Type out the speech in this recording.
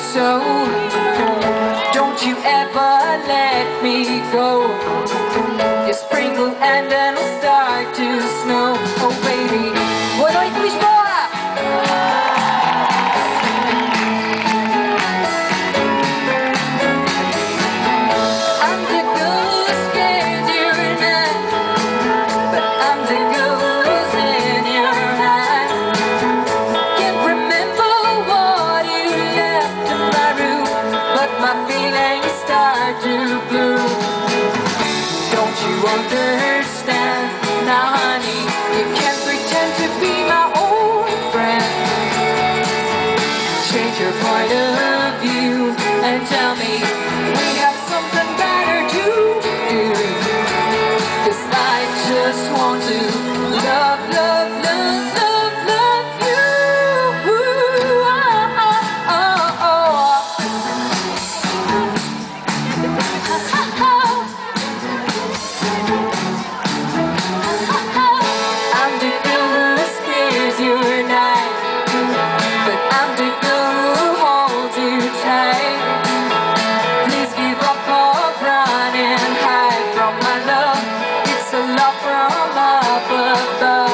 so. Don't you ever let me go. your point of view and tell me off from up above.